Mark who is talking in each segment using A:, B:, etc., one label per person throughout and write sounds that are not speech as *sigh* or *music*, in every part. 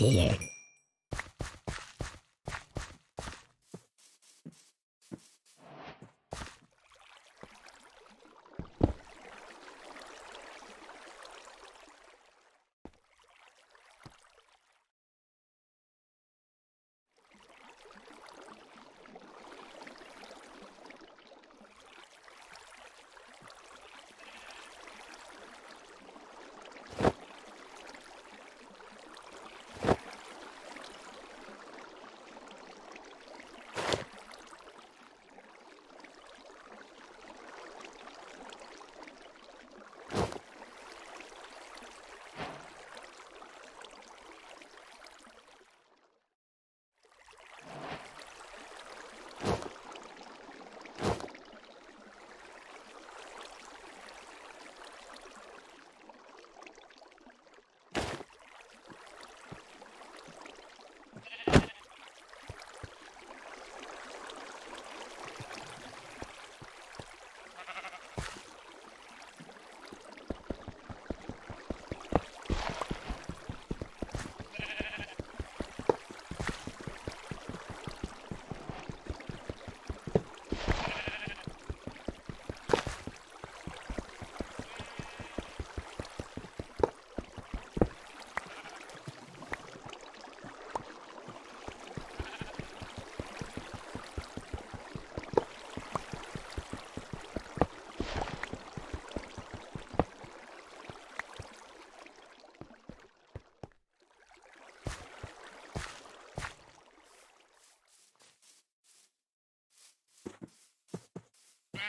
A: lucky you.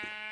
A: Ah! *laughs*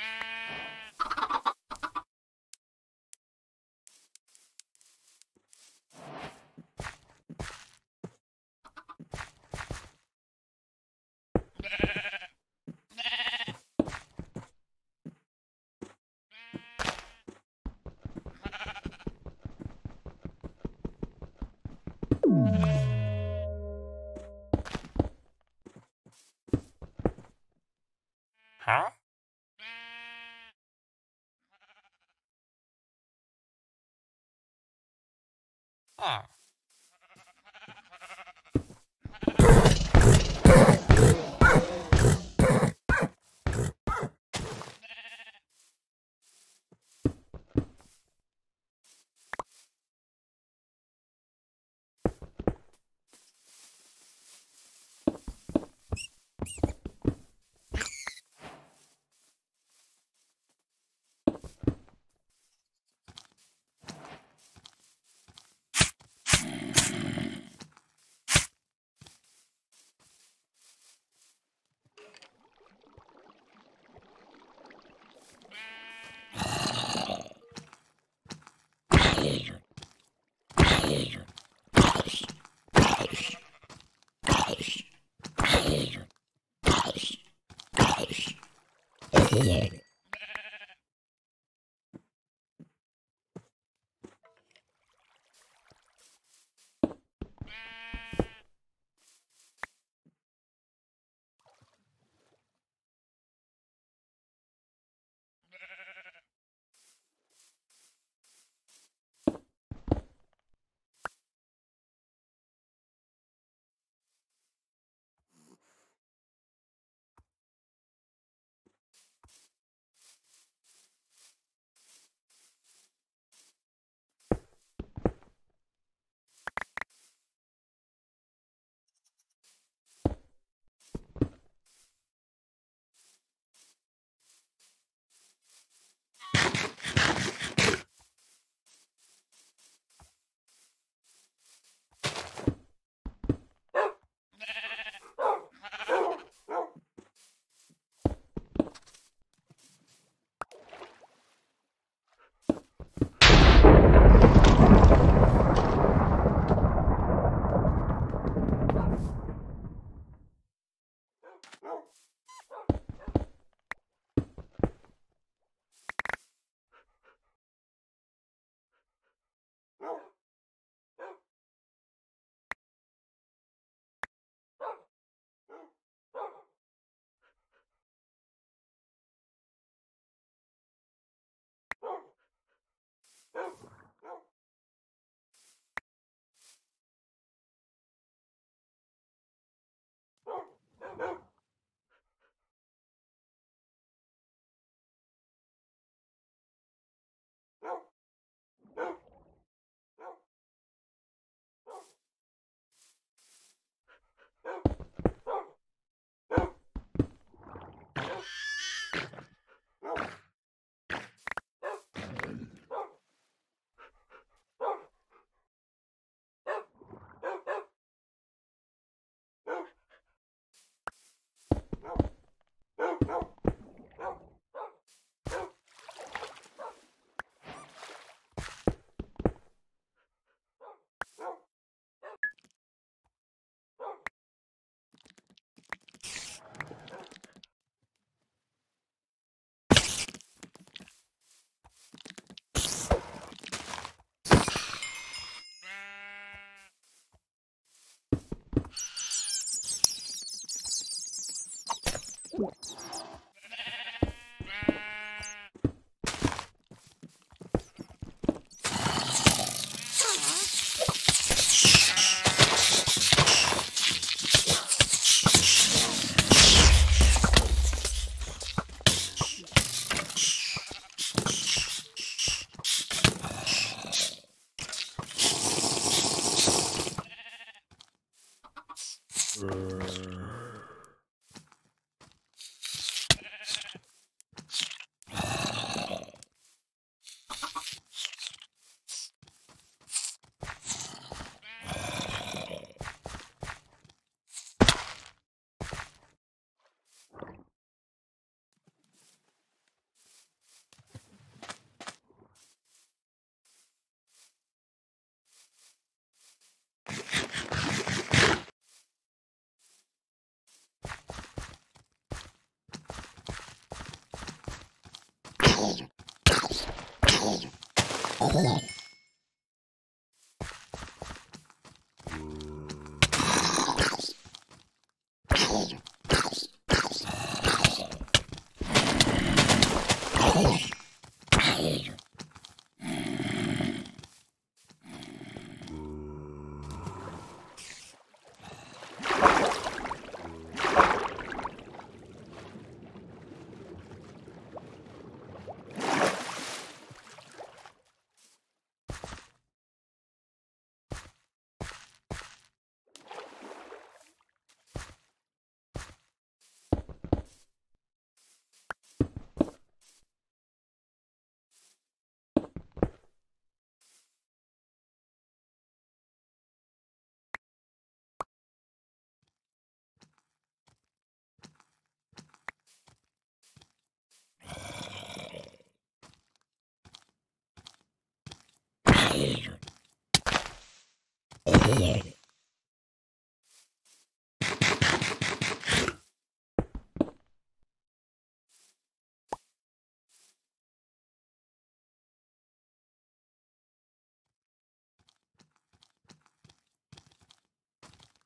B: Bye. Ah.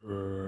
B: Yeah.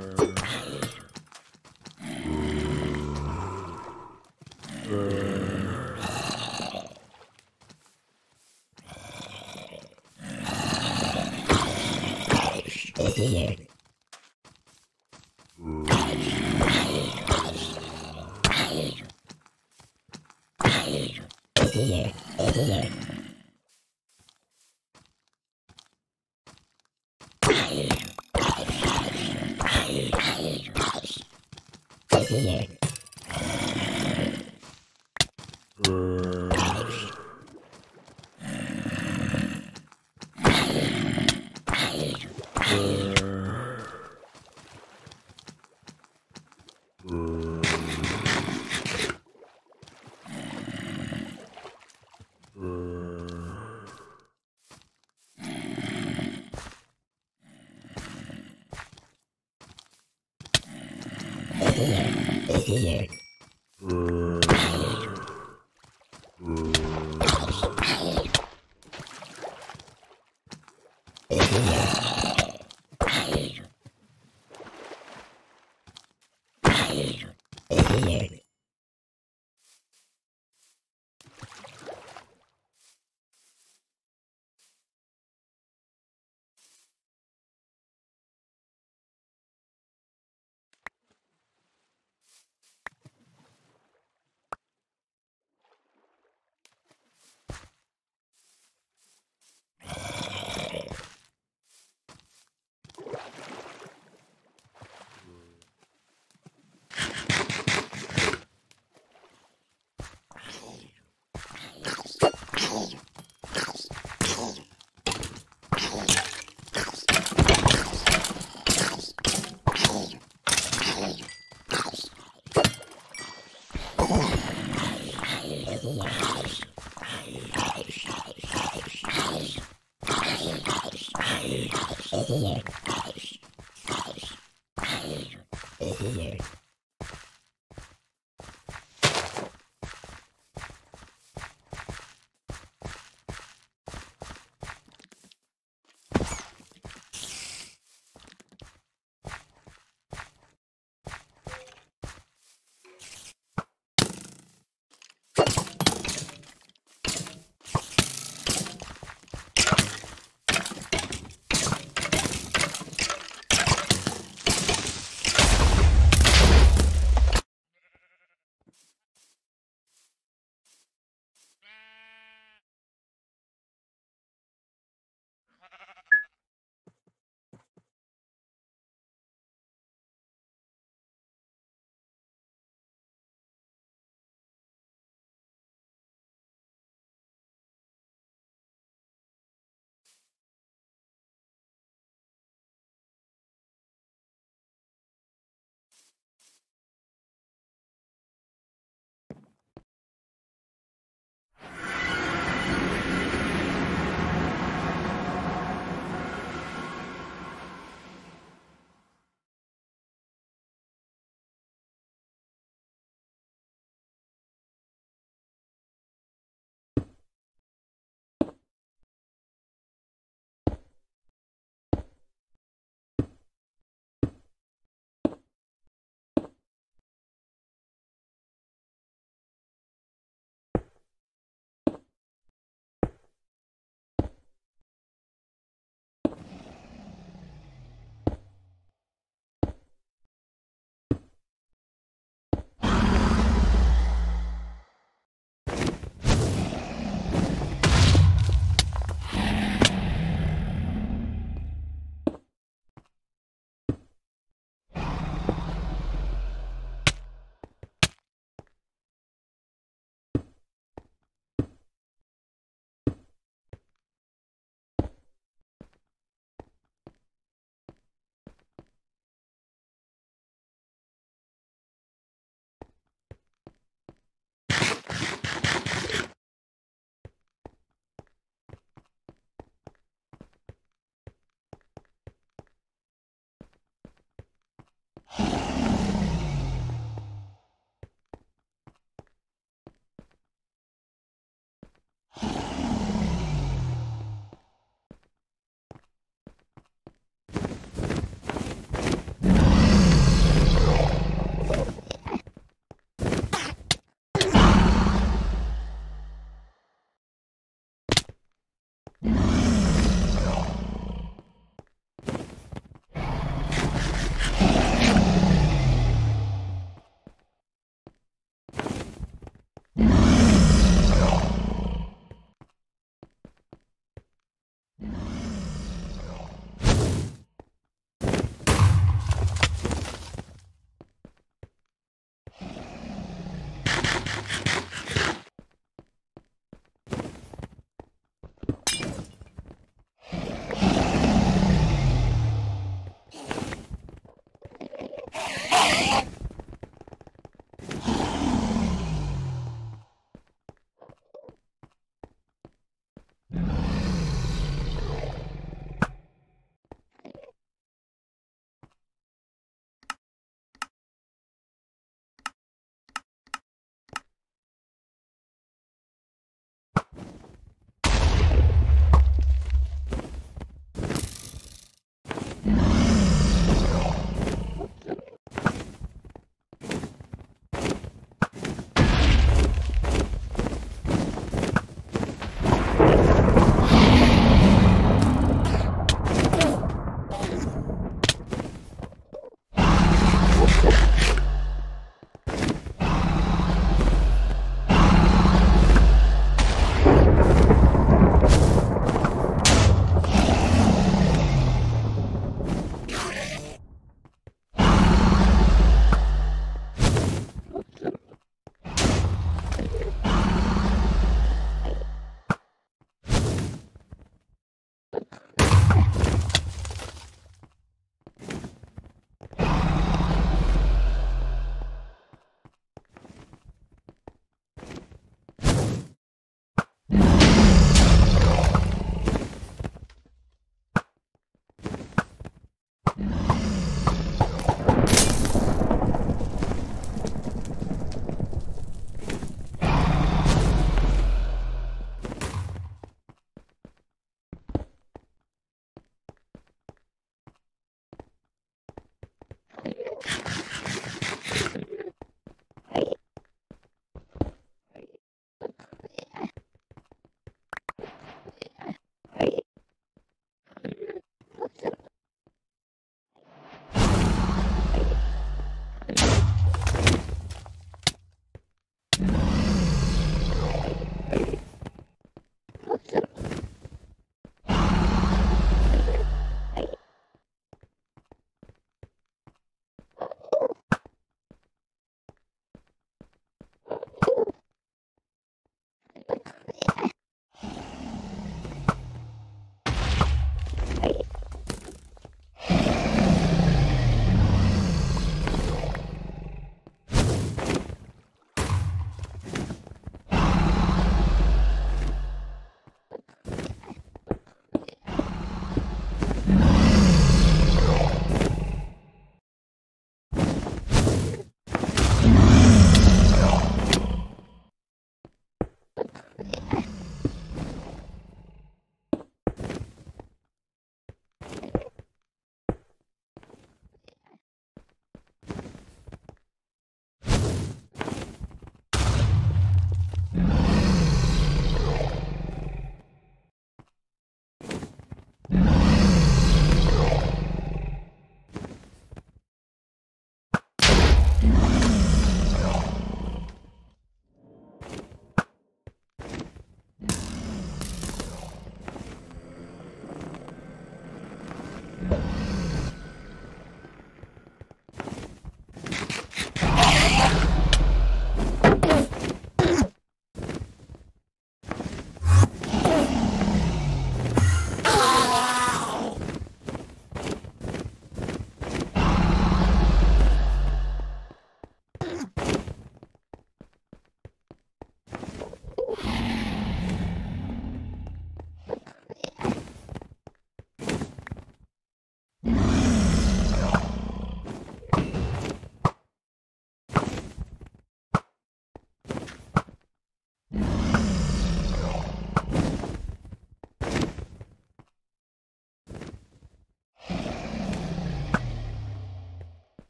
B: year.